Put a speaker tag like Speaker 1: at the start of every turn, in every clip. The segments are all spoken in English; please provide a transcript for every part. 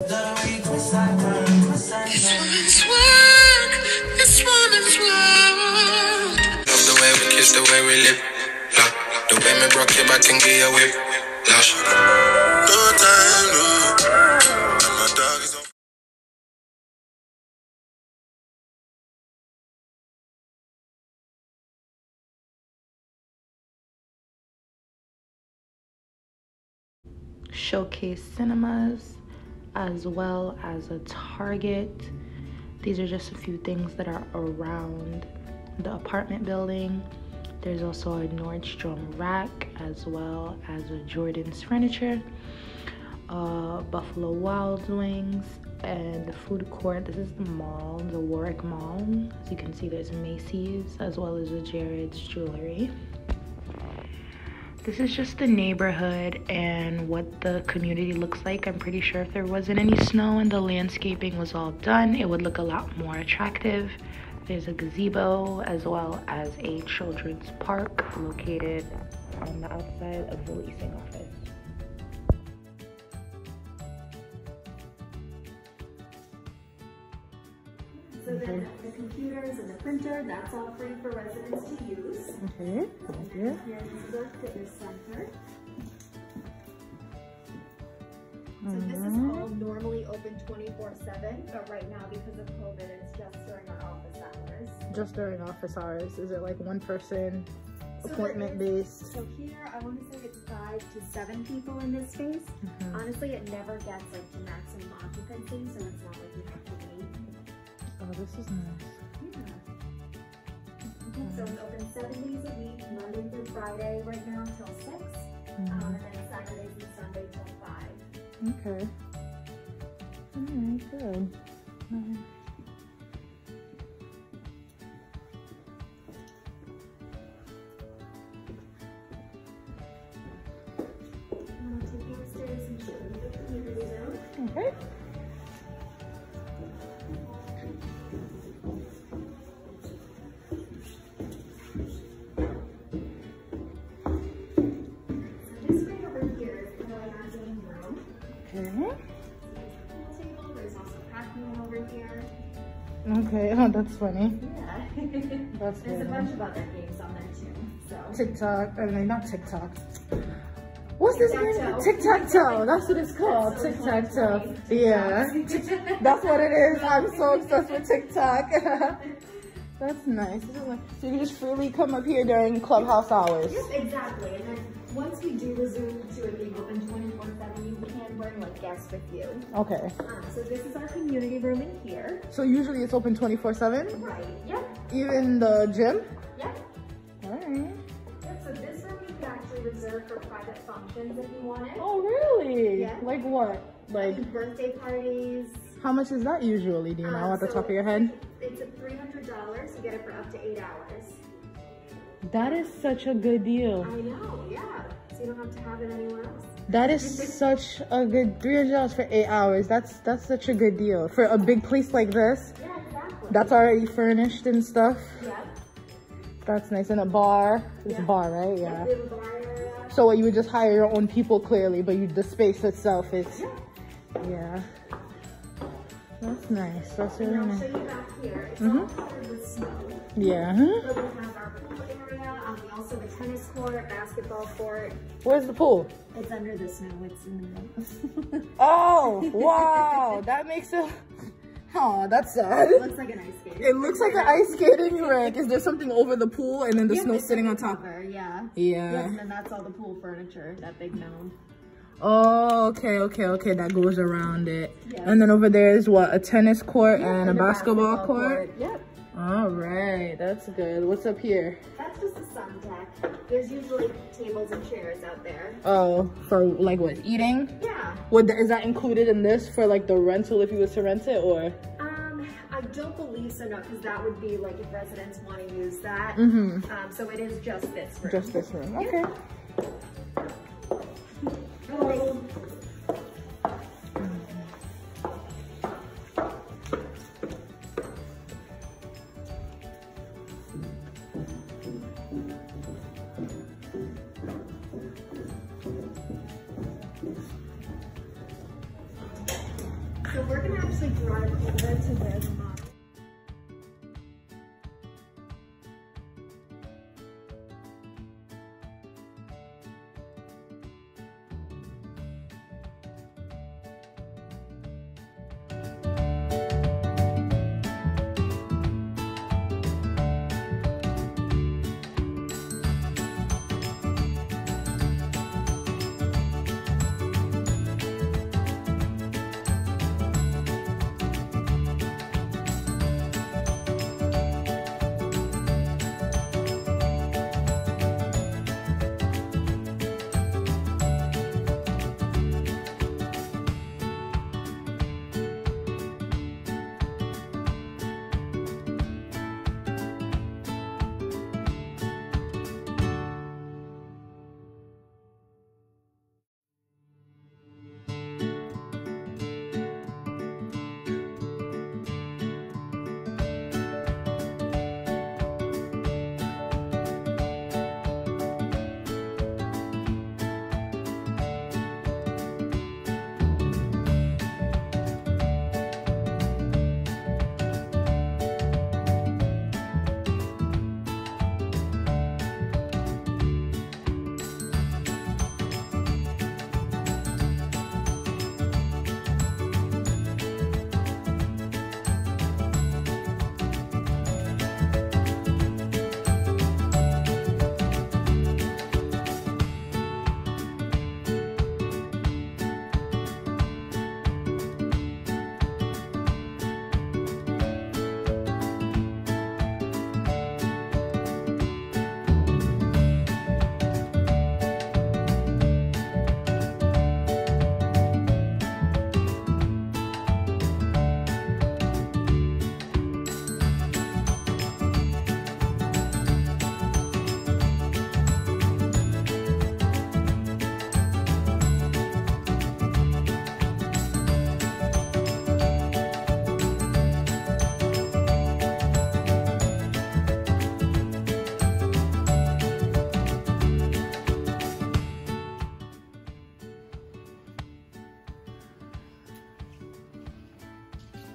Speaker 1: This woman's work, this woman's world.
Speaker 2: Love the way we kiss, the way we lip. Lock. The way me broke your back and give you a whip. Lush. No time, no. And my dog is on.
Speaker 3: Showcase Cinemas, as well as a Target. These are just a few things that are around the apartment building. There's also a Nordstrom rack, as well as a Jordan's Furniture, uh, Buffalo Wild Wings, and the food court. This is the mall, the Warwick Mall. As you can see, there's Macy's, as well as a Jared's Jewelry. This is just the neighborhood and what the community looks like. I'm pretty sure if there wasn't any snow and the landscaping was all done, it would look a lot more attractive. There's a gazebo as well as a children's park located on the outside of the leasing office.
Speaker 4: So then the computers and the printer, that's all free for residents to use.
Speaker 3: Okay, thank
Speaker 4: Here's the fitness center. So this is all normally open 24/7, but right now because of COVID, it's just during our office hours.
Speaker 3: Just during office hours, is it like one person
Speaker 4: So
Speaker 3: appointment
Speaker 4: is-
Speaker 3: based?
Speaker 4: So here, I want to say it's five to seven people in this space.
Speaker 3: Mm-hmm.
Speaker 4: Honestly, it never gets like to maximum occupancy, so it's not like you have to wait.
Speaker 3: Oh, this is nice.
Speaker 4: So it's open seven days a week, Monday through Friday right now till six,
Speaker 3: Mm-hmm.
Speaker 4: um, and then Saturdays and Sunday till five.
Speaker 3: Okay. Alright, good. Alright.
Speaker 4: I'm
Speaker 3: that's funny.
Speaker 4: Yeah.
Speaker 3: That's
Speaker 4: There's a bunch of other games on there too, so.
Speaker 3: TikTok. I mean, not TikTok. What's this name?
Speaker 4: Tic-tac-toe.
Speaker 3: Tic Tac Toe. That's what it's called.
Speaker 4: That's so
Speaker 3: Tic Tac Toe. Yeah. That's what it is. I'm so obsessed with TikTok. That's nice. This is like- So you can just freely come up here during clubhouse hours.
Speaker 4: Yep, exactly. And then once we do resume to it being open like guests with you.
Speaker 3: Okay.
Speaker 4: Um, so this is our community room in here.
Speaker 3: So usually it's open 24/7,
Speaker 4: Right. Yep.
Speaker 3: even the gym.
Speaker 4: Yep.
Speaker 3: All right.
Speaker 4: Yep. So this room you could actually reserve for private functions if you wanted.
Speaker 3: Oh, really?
Speaker 4: Yeah.
Speaker 3: Like what? Like
Speaker 4: Birthday parties.
Speaker 3: how much is that usually? Do you know
Speaker 4: Um,
Speaker 3: at the
Speaker 4: so
Speaker 3: top of your head?
Speaker 4: It's a $300. You get it for up to eight hours.
Speaker 3: That is such a good deal.
Speaker 4: I know. Yeah. So you don't have to have it anywhere else.
Speaker 3: That is such a good three hundred dollars for eight hours. That's that's such a good deal for a big place like this.
Speaker 4: Yeah. Exactly.
Speaker 3: That's already furnished and stuff.
Speaker 4: Yep.
Speaker 3: That's nice. And a bar. It's a bar, right? Yeah.
Speaker 4: Bar.
Speaker 3: So you would just hire your own people clearly, but you the space itself is yeah. That's nice. That's really nice.
Speaker 4: show you back here. It's
Speaker 3: mm-hmm.
Speaker 4: all covered with snow.
Speaker 3: Yeah. Huh?
Speaker 4: So we have our pool area. Um, also a tennis court, basketball court.
Speaker 3: Where's the pool?
Speaker 4: It's under the snow. It's in the middle.
Speaker 3: Oh wow, that makes it. Oh, that's sad.
Speaker 4: It looks like an ice skate.
Speaker 3: It looks like an ice skating rink. Is there something over the pool and then the
Speaker 4: Yeah,
Speaker 3: snow sitting on
Speaker 4: a
Speaker 3: top?
Speaker 4: cover, Yeah.
Speaker 3: Yeah.
Speaker 4: Yes, and then that's all the pool furniture, that big mound.
Speaker 3: Oh, okay, okay, okay. That goes around it.
Speaker 4: Yeah.
Speaker 3: And then over there is what? A tennis court
Speaker 4: Yeah,
Speaker 3: and a basketball, court?
Speaker 4: Yep.
Speaker 3: All right, that's good. What's up here?
Speaker 4: That's just a sun deck. There's usually tables and chairs out there.
Speaker 3: Oh, for like what? Eating?
Speaker 4: Yeah.
Speaker 3: Would is that included in this for like the rental if you was to rent it or?
Speaker 4: Um, I don't believe so, no, because that would be like if residents want to use that.
Speaker 3: Mm-hmm.
Speaker 4: Um, so it is just this room.
Speaker 3: Just this room. Okay.
Speaker 4: Oh, drive over to where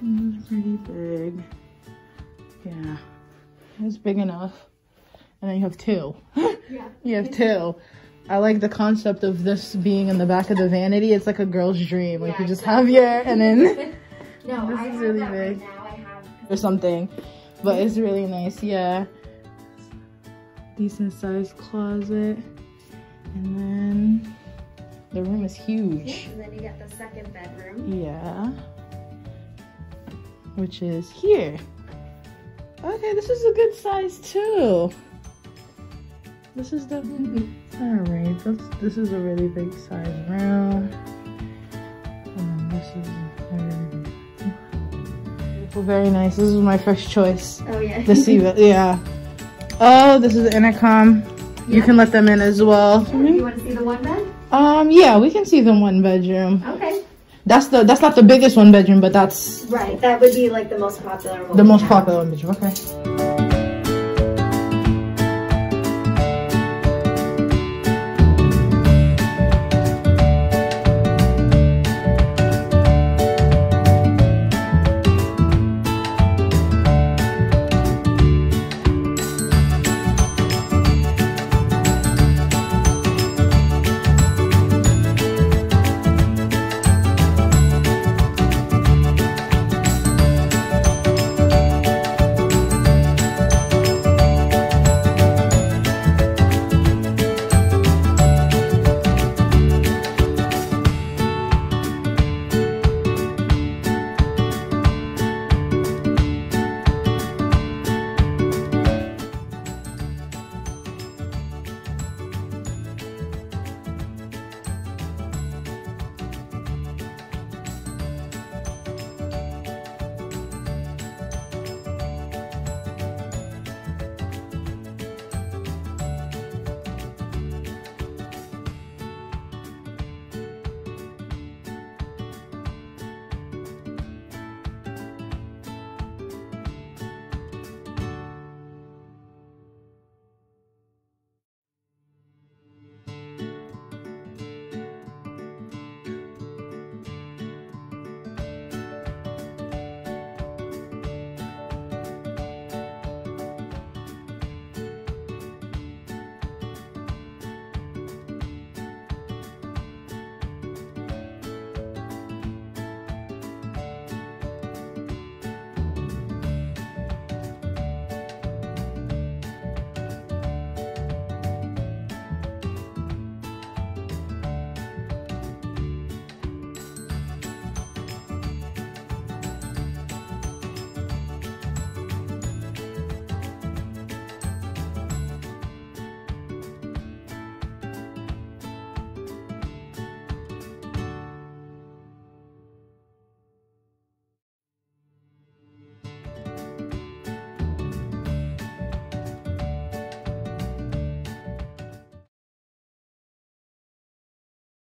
Speaker 4: mom.
Speaker 3: It's pretty big. Yeah, it's big enough. And then you have two.
Speaker 4: Yeah.
Speaker 3: You have two. I like the concept of this being in the back of the vanity. It's like a girl's dream. Like
Speaker 4: Yeah,
Speaker 3: you just have your and then
Speaker 4: No,
Speaker 3: This
Speaker 4: I
Speaker 3: is really big.
Speaker 4: right now. I have.
Speaker 3: or something. But it's really nice, yeah. Decent sized closet. And then the room is huge.
Speaker 4: And then you get the second bedroom.
Speaker 3: Yeah. Which is here. Okay, this is a good size too. This is definitely, alright. That's this is a really big size room. Um, this is very very nice. This is my first choice.
Speaker 4: Oh yeah.
Speaker 3: The see yeah. Oh, this is the intercom. You can let them in as well.
Speaker 4: you want to see the one bed?
Speaker 3: Um, yeah, we can see the one bedroom.
Speaker 4: Okay.
Speaker 3: That's the that's not the biggest one bedroom, but that's
Speaker 4: Right. That would be like the most popular one.
Speaker 3: the most popular one bedroom. Okay.